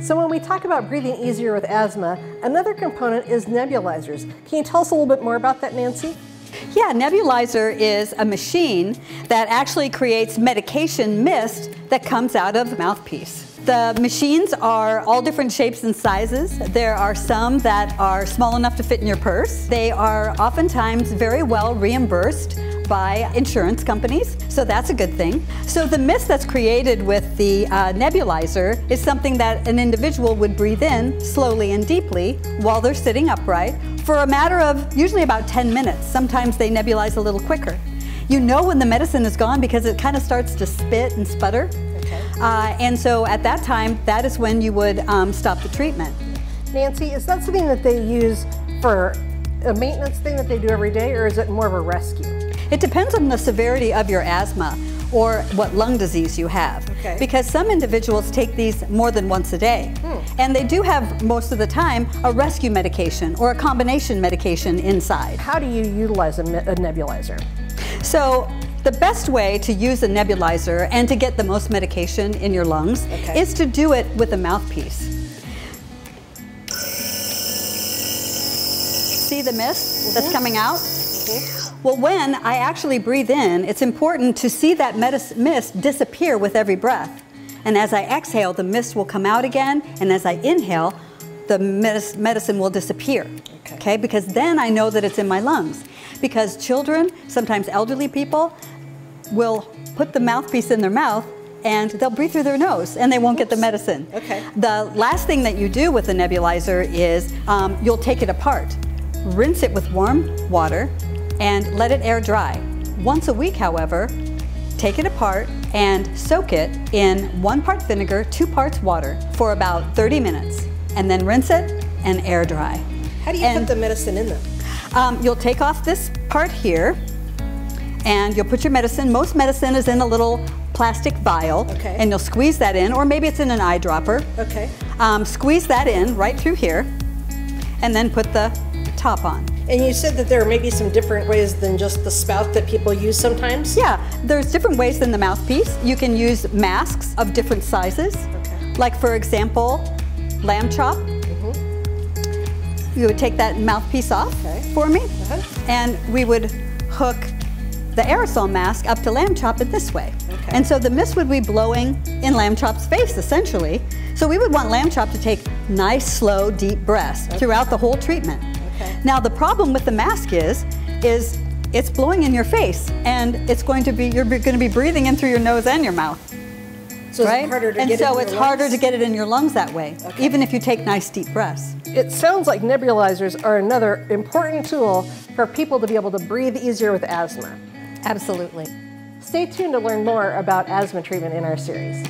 So when we talk about breathing easier with asthma, another component is nebulizers. Can you tell us a little bit more about that, Nancy? Yeah, nebulizer is a machine that actually creates medication mist that comes out of the mouthpiece. The machines are all different shapes and sizes. There are some that are small enough to fit in your purse. They are oftentimes very well reimbursed by insurance companies, so that's a good thing. So the mist that's created with the uh, nebulizer is something that an individual would breathe in slowly and deeply while they're sitting upright for a matter of usually about 10 minutes. Sometimes they nebulize a little quicker. You know when the medicine is gone because it kind of starts to spit and sputter. Okay. Uh, and so at that time, that is when you would um, stop the treatment. Nancy, is that something that they use for a maintenance thing that they do every day, or is it more of a rescue? It depends on the severity of your asthma or what lung disease you have. Okay. Because some individuals take these more than once a day. Hmm. And they do have, most of the time, a rescue medication or a combination medication inside. How do you utilize a, a nebulizer? So the best way to use a nebulizer and to get the most medication in your lungs okay. is to do it with a mouthpiece. See the mist that's mm-hmm. coming out? Mm-hmm. Well, when I actually breathe in, it's important to see that mist disappear with every breath. And as I exhale, the mist will come out again, and as I inhale, the medicine will disappear. Okay. okay, because then I know that it's in my lungs. Because children, sometimes elderly people, will put the mouthpiece in their mouth and they'll breathe through their nose and they won't Oops. get the medicine. Okay. The last thing that you do with a nebulizer is um, you'll take it apart, rinse it with warm water, and let it air dry. Once a week, however, take it apart and soak it in one part vinegar, two parts water for about 30 minutes, and then rinse it and air dry. How do you and, put the medicine in them? Um, you'll take off this part here, and you'll put your medicine. Most medicine is in a little plastic vial, okay. and you'll squeeze that in, or maybe it's in an eyedropper. Okay. Um, squeeze that in right through here, and then put the top on. And you said that there are maybe some different ways than just the spout that people use sometimes? Yeah, there's different ways than the mouthpiece. You can use masks of different sizes. Okay. Like for example, lamb chop. Mm -hmm. You would take that mouthpiece off okay. for me, uh -huh. and we would hook the aerosol mask up to lamb chop it this way. Okay. And so the mist would be blowing in lamb chop's face essentially. So we would want lamb chop to take nice, slow, deep breaths throughout the whole treatment. Okay. Now the problem with the mask is, is it's blowing in your face and it's going to be, you're going to be breathing in through your nose and your mouth. So right? it's harder to and get so it's harder to get it in your lungs that way, okay. even if you take nice deep breaths. It sounds like nebulizers are another important tool for people to be able to breathe easier with asthma. Absolutely. Stay tuned to learn more about asthma treatment in our series.